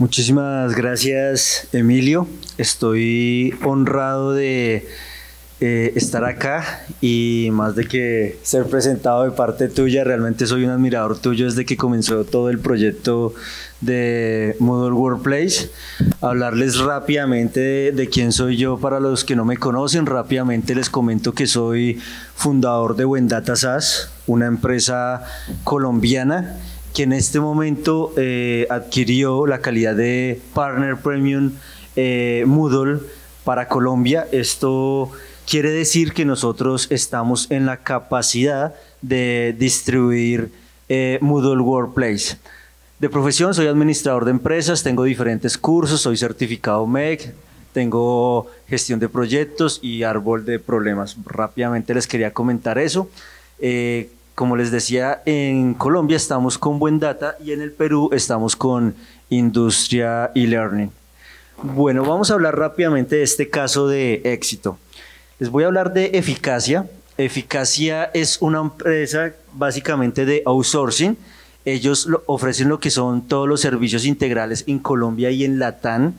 Muchísimas gracias, Emilio. Estoy honrado de eh, estar acá y más de que ser presentado de parte tuya, realmente soy un admirador tuyo desde que comenzó todo el proyecto de Moodle Workplace. Hablarles rápidamente de, de, quién soy yo para los que no me conocen. Rápidamente les comento que soy fundador de Buen Data SaaS, una empresa colombiana que en este momento eh, adquirió la calidad de Partner Premium eh, Moodle para Colombia. Esto quiere decir que nosotros estamos en la capacidad de distribuir eh, Moodle Workplace. De profesión soy administrador de empresas, tengo diferentes cursos, soy certificado MEC, tengo gestión de proyectos y árbol de problemas. Rápidamente les quería comentar eso. Como les decía, en Colombia estamos con Buen Data y en el Perú estamos con Industria y Learning. Bueno, vamos a hablar rápidamente de este caso de éxito. Les voy a hablar de eficacia. Eficacia es una empresa básicamente de outsourcing. Ellos ofrecen lo que son todos los servicios integrales en Colombia y en Latam.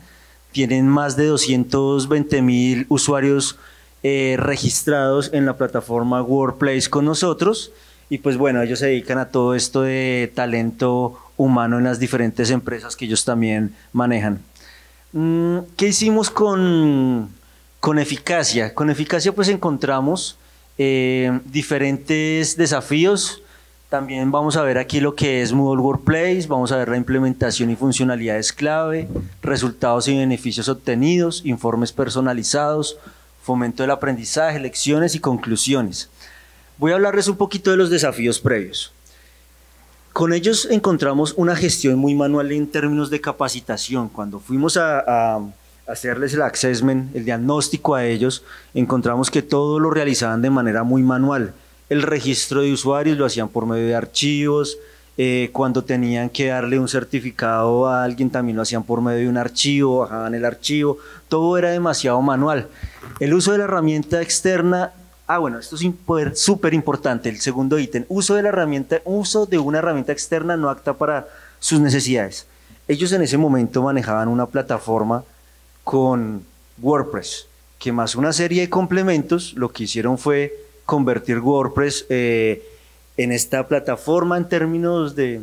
Tienen más de 220 mil usuarios eh, registrados en la plataforma Workplace con nosotros y pues bueno, ellos se dedican a todo esto de talento humano en las diferentes empresas que ellos también manejan. Mm, ¿Qué hicimos con, con eficacia? Con eficacia pues encontramos eh, diferentes desafíos. También vamos a ver aquí lo que es Moodle Workplace, vamos a ver la implementación y funcionalidades clave, resultados y beneficios obtenidos, informes personalizados, fomento del aprendizaje, lecciones y conclusiones. Voy a hablarles un poquito de los desafíos previos. Con ellos encontramos una gestión muy manual en términos de capacitación. Cuando fuimos a, hacerles el assessment, el diagnóstico a ellos, encontramos que todo lo realizaban de manera muy manual. El registro de usuarios lo hacían por medio de archivos, eh, cuando tenían que darle un certificado a alguien también lo hacían por medio de un archivo, bajaban el archivo, todo era demasiado manual. El uso de la herramienta externa Ah, bueno, esto es súper importante. El segundo ítem, uso de la herramienta, uso de una herramienta externa no apta para sus necesidades. Ellos en ese momento manejaban una plataforma con WordPress, que más una serie de complementos, lo que hicieron fue convertir WordPress eh, en esta plataforma en términos de,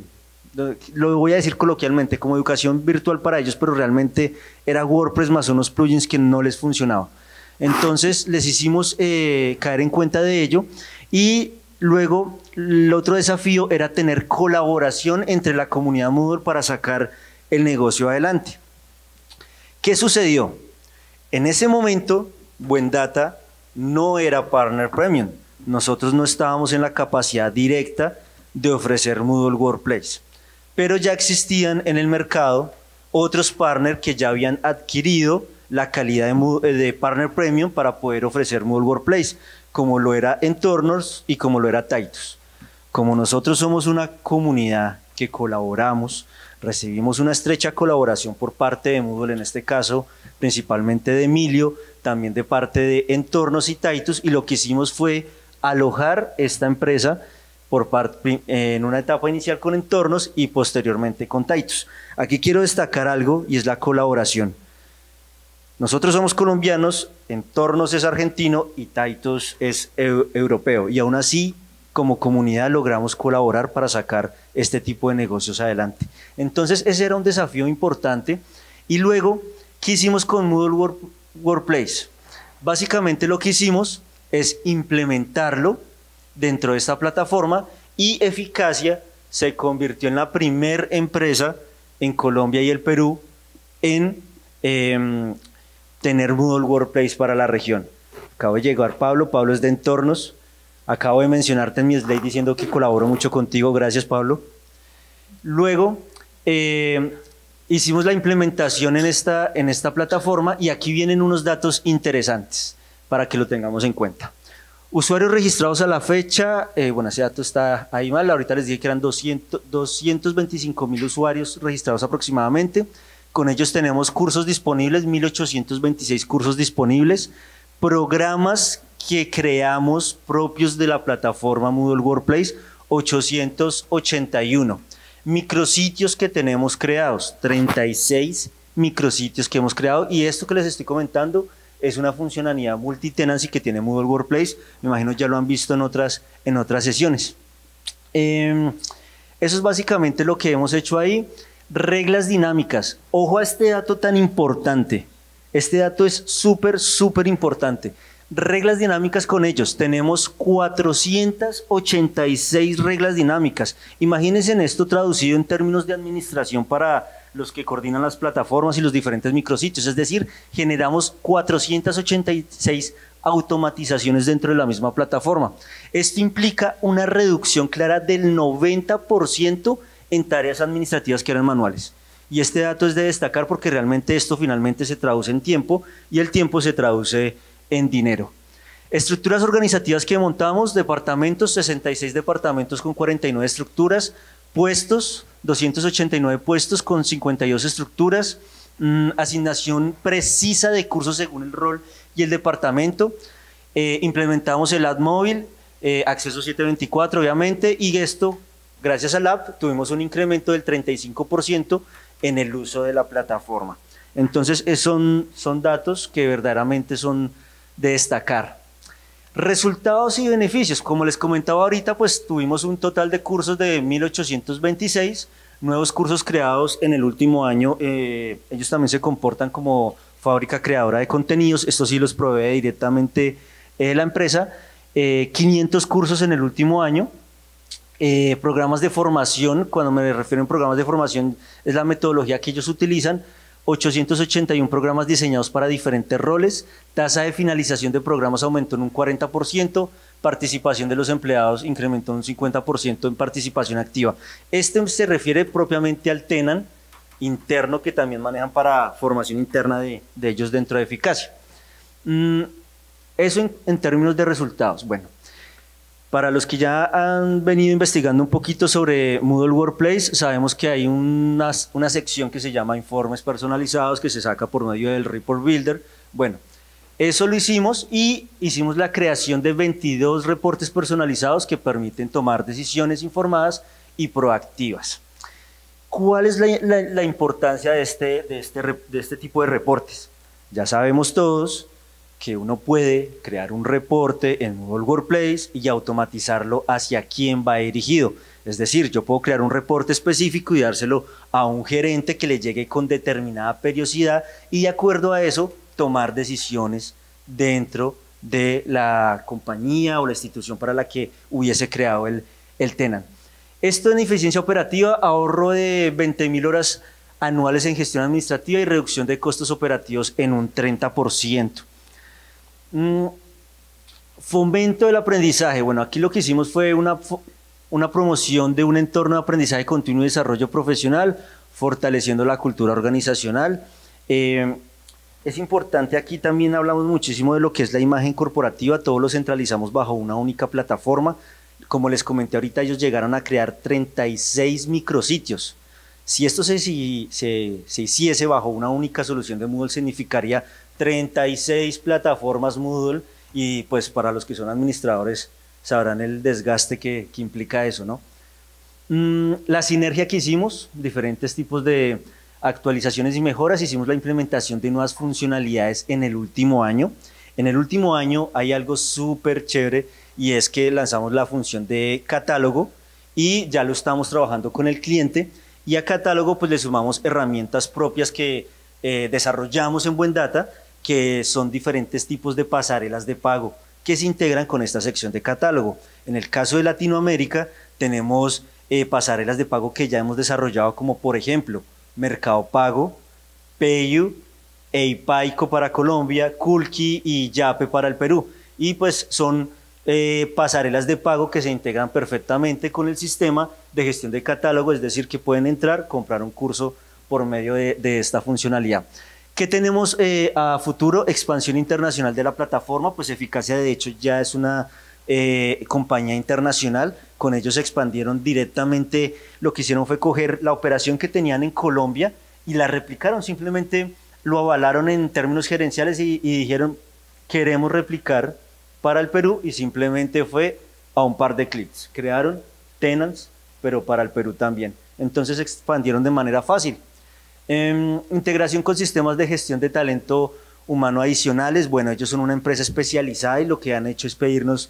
lo voy a decir coloquialmente, como educación virtual para ellos, pero realmente era WordPress más unos plugins que no les funcionaban. Entonces les hicimos eh, caer en cuenta de ello y luego el otro desafío era tener colaboración entre la comunidad Moodle para sacar el negocio adelante. ¿Qué sucedió? En ese momento, Buen Data no era Partner Premium. Nosotros no estábamos en la capacidad directa de ofrecer Moodle Workplace, pero ya existían en el mercado otros partners que ya habían adquirido la calidad de, de, Partner Premium para poder ofrecer Moodle Workplace, como lo era Entornos y como lo era Titus. Como nosotros somos una comunidad que colaboramos, recibimos una estrecha colaboración por parte de Moodle, en este caso principalmente de Emilio, también de parte de Entornos y Titus, y lo que hicimos fue alojar esta empresa por parte, en una etapa inicial con Entornos y posteriormente con Titus. Aquí quiero destacar algo y es la colaboración. Nosotros somos colombianos, Entornos es argentino y Taitos es europeo. Y aún así, como comunidad, logramos colaborar para sacar este tipo de negocios adelante. Entonces, ese era un desafío importante. Y luego, ¿qué hicimos con Moodle Workplace? Básicamente lo que hicimos es implementarlo dentro de esta plataforma y Eficacia se convirtió en la primer empresa en Colombia y el Perú en em, tener Moodle Workplace para la región. Acabo de llegar Pablo, Pablo es de Entornos. Acabo de mencionarte en mi slide diciendo que colaboro mucho contigo, gracias Pablo. Luego eh, hicimos la implementación en esta, en esta plataforma y aquí vienen unos datos interesantes para que lo tengamos en cuenta. Usuarios registrados a la fecha, eh, bueno, ese dato está ahí mal, ahorita les dije que eran 200, 225 mil usuarios registrados aproximadamente. Con ellos tenemos cursos disponibles, 1826 cursos disponibles, programas que creamos propios de la plataforma Moodle Workplace, 881. Micrositios que tenemos creados, 36 micrositios que hemos creado y esto que les estoy comentando es una funcionalidad multitenancy que tiene Moodle Workplace. Me imagino ya lo han visto en otras, en otras sesiones. Em, eso es básicamente lo que hemos hecho ahí. Reglas dinámicas. Ojo a este dato tan importante. Este dato es súper, súper importante. Reglas dinámicas con ellos. Tenemos 486 reglas dinámicas. Imagínense en esto traducido en términos de administración para los que coordinan las plataformas y los diferentes micrositios. Es decir, generamos 486 automatizaciones dentro de la misma plataforma. Esto implica una reducción clara del 90% en tareas administrativas que eran manuales. Y este dato es de destacar porque realmente esto finalmente se traduce en tiempo y el tiempo se traduce en dinero. Estructuras organizativas que montamos, departamentos, 66 departamentos con 49 estructuras, puestos, 289 puestos con 52 estructuras, mm, asignación precisa de cursos según el rol y el departamento. Eh, implementamos el ad móvil, eh, acceso 724 obviamente, y esto, gracias al app, tuvimos un incremento del 35% en el uso de la plataforma. Entonces, son, son datos que verdaderamente son de destacar. Resultados y beneficios. Como les comentaba ahorita, pues tuvimos un total de cursos de 1826, nuevos cursos creados en el último año. Eh, ellos también se comportan como fábrica creadora de contenidos. Esto sí los provee directamente eh, la empresa. 500 eh, cursos en el último año. Programas de formación, cuando me refiero a programas de formación, es la metodología que ellos utilizan 881 programas diseñados para diferentes roles, tasa de finalización de programas aumentó en un 40%, participación de los empleados incrementó en un 50% en participación activa. Este se refiere propiamente al TENAN interno que también manejan para formación interna de, ellos dentro de eficacia. Mm, eso en términos de resultados. Bueno, para los que ya han venido investigando un poquito sobre Moodle Workplace, sabemos que hay una, sección que se llama informes personalizados que se saca por medio del Report Builder. Bueno, eso lo hicimos y hicimos la creación de 22 reportes personalizados que permiten tomar decisiones informadas y proactivas. ¿Cuál es la, importancia este, este, de este tipo de reportes? Ya sabemos todos que uno puede crear un reporte en Google Workplace y automatizarlo hacia quién va dirigido. Es decir, yo puedo crear un reporte específico y dárselo a un gerente que le llegue con determinada periodicidad y de acuerdo a eso tomar decisiones dentro de la compañía o la institución para la que hubiese creado el, el. Esto en eficiencia operativa, ahorro de 20 mil horas anuales en gestión administrativa y reducción de costos operativos en un 30%. Fomento del aprendizaje. Bueno, aquí lo que hicimos fue una, promoción de un entorno de aprendizaje continuo y desarrollo profesional, fortaleciendo la cultura organizacional. Eh, es importante, aquí también hablamos muchísimo de lo que es la imagen corporativa, todo lo centralizamos bajo una única plataforma. Como les comenté ahorita, ellos llegaron a crear 36 micrositios. Si esto se, se hiciese bajo una única solución de Moodle, significaría 36 plataformas Moodle y pues para los que son administradores sabrán el desgaste que, implica eso, ¿no? Mm, la sinergia que hicimos, diferentes tipos de actualizaciones y mejoras, hicimos la implementación de nuevas funcionalidades en el último año. En el último año hay algo súper chévere y es que lanzamos la función de catálogo y ya lo estamos trabajando con el cliente y a catálogo pues le sumamos herramientas propias que eh, desarrollamos en Buen Data que son diferentes tipos de pasarelas de pago que se integran con esta sección de catálogo. En el caso de Latinoamérica tenemos eh, pasarelas de pago que ya hemos desarrollado como por ejemplo Mercado Pago, Payu, Eipaico para Colombia, Kulki y Yape para el Perú. Y pues son eh, pasarelas de pago que se integran perfectamente con el sistema de gestión de catálogo, es decir, que pueden entrar, comprar un curso por medio de esta funcionalidad. ¿Qué tenemos eh, a futuro? Expansión internacional de la plataforma, pues Eficacia de hecho ya es una eh, compañía internacional, con ellos se expandieron directamente, lo que hicieron fue coger la operación que tenían en Colombia y la replicaron, simplemente lo avalaron en términos gerenciales y, y dijeron, queremos replicar para el Perú y simplemente fue a un par de clics. Crearon tenants, pero para el Perú también. entonces expandieron de manera fácil. Em, integración con sistemas de gestión de talento humano adicionales, bueno, ellos son una empresa especializada y lo que han hecho es pedirnos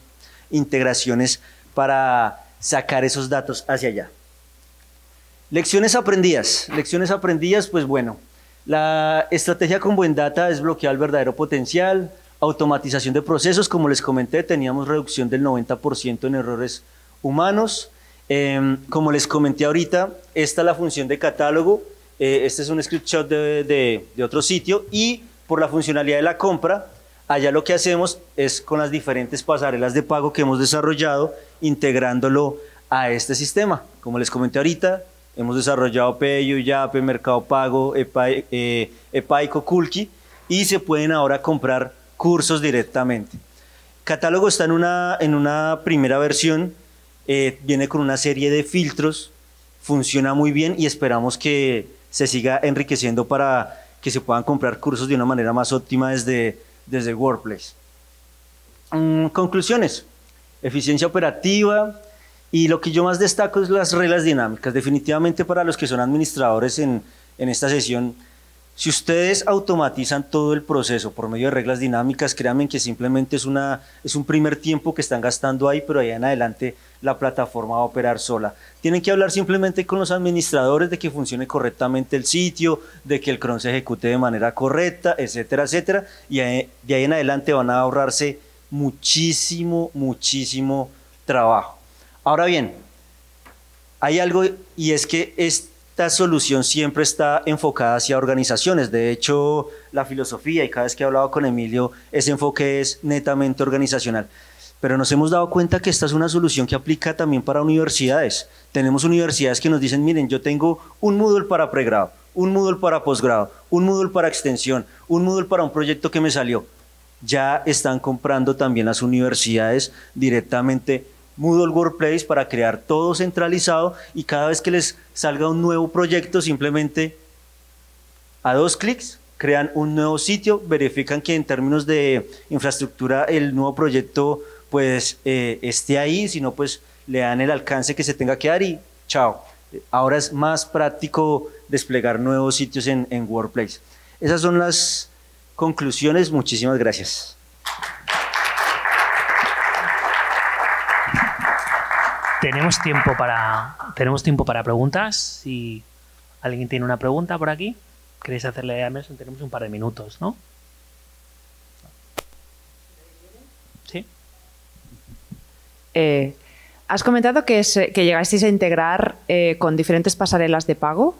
integraciones para sacar esos datos hacia allá. Lecciones aprendidas. Lecciones aprendidas, pues bueno, la estrategia con buen data es bloquear el verdadero potencial, automatización de procesos, como les comenté, teníamos reducción del 90% en errores humanos. Em, como les comenté ahorita, esta es la función de catálogo, eh, este es un screenshot de, de otro sitio y por la funcionalidad de la compra, allá lo que hacemos es con las diferentes pasarelas de pago que hemos desarrollado, integrándolo a este sistema. Como les comenté ahorita, hemos desarrollado Payo, Yape, Mercado Pago, eh, Epaico, Kulki y se pueden ahora comprar cursos directamente. Catálogo está en una, en una primera versión, eh, viene con una serie de filtros, funciona muy bien y esperamos que se siga enriqueciendo para que se puedan comprar cursos de una manera más óptima desde, desde Workplace. Mm, conclusiones, eficiencia operativa y lo que yo más destaco es las reglas dinámicas. Definitivamente para los que son administradores en, en esta sesión, si ustedes automatizan todo el proceso por medio de reglas dinámicas, créanme que simplemente es, una, es un primer tiempo que están gastando ahí, pero ahí en adelante la plataforma va a operar sola. Tienen que hablar simplemente con los administradores de que funcione correctamente el sitio, de que el cron se ejecute de manera correcta, etcétera, etcétera, y de ahí en adelante van a ahorrarse muchísimo, muchísimo trabajo. Ahora bien, hay algo y es que es esta solución siempre está enfocada hacia organizaciones. De hecho, la filosofía, y cada vez que he hablado con Emilio, ese enfoque es netamente organizacional. Pero nos hemos dado cuenta que esta es una solución que aplica también para universidades. Tenemos universidades que nos dicen, miren, yo tengo un Moodle para pregrado, un Moodle para posgrado, un Moodle para extensión, un Moodle para un proyecto que me salió. Ya están comprando también las universidades directamente Moodle Workplace para crear todo centralizado y cada vez que les salga un nuevo proyecto, simplemente a dos clics crean un nuevo sitio, verifican que en términos de infraestructura el nuevo proyecto pues eh, esté ahí, si no pues le dan el alcance que se tenga que dar y chao. Ahora es más práctico desplegar nuevos sitios en, en Workplace. Esas son las conclusiones. Muchísimas gracias. Tenemos tiempo para tenemos tiempo para preguntas. Si alguien tiene una pregunta por aquí, queréis hacerle a Emerson, tenemos un par de minutos, ¿no? Sí. Eh, has comentado que, que llegasteis a integrar eh, con diferentes pasarelas de pago.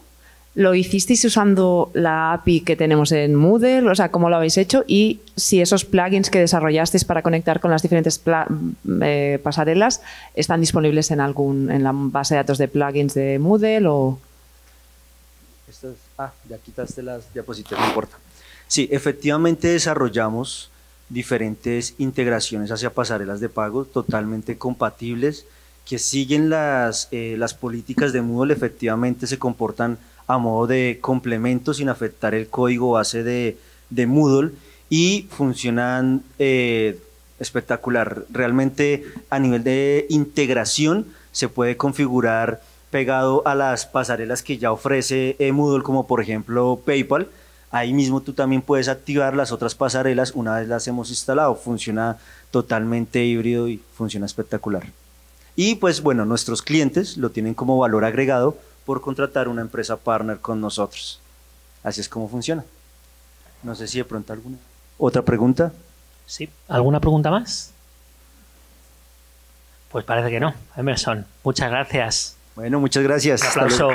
¿Lo hicisteis usando la API que tenemos en Moodle? O sea, ¿cómo lo habéis hecho? Y si esos plugins que desarrollasteis para conectar con las diferentes eh, pasarelas están disponibles en algún en la base de datos de plugins de Moodle o... ah, ya quitaste las diapositivas, no importa. Sí, efectivamente desarrollamos diferentes integraciones hacia pasarelas de pago totalmente compatibles que siguen las, eh, las políticas de Moodle, efectivamente se comportan a modo de complemento sin afectar el código base de, de Moodle y funcionan eh, espectacular. Realmente a nivel de integración se puede configurar pegado a las pasarelas que ya ofrece eh, Moodle, como por ejemplo PayPal. Ahí mismo tú también puedes activar las otras pasarelas una vez las hemos instalado. Funciona totalmente híbrido y funciona espectacular. Y pues bueno, nuestros clientes lo tienen como valor agregado por contratar una empresa partner con nosotros. Así es como funciona. No sé si de pronto alguna otra pregunta. Sí, ¿alguna pregunta más? Pues parece que no. Emerson, muchas gracias. Bueno, muchas gracias. Un aplauso.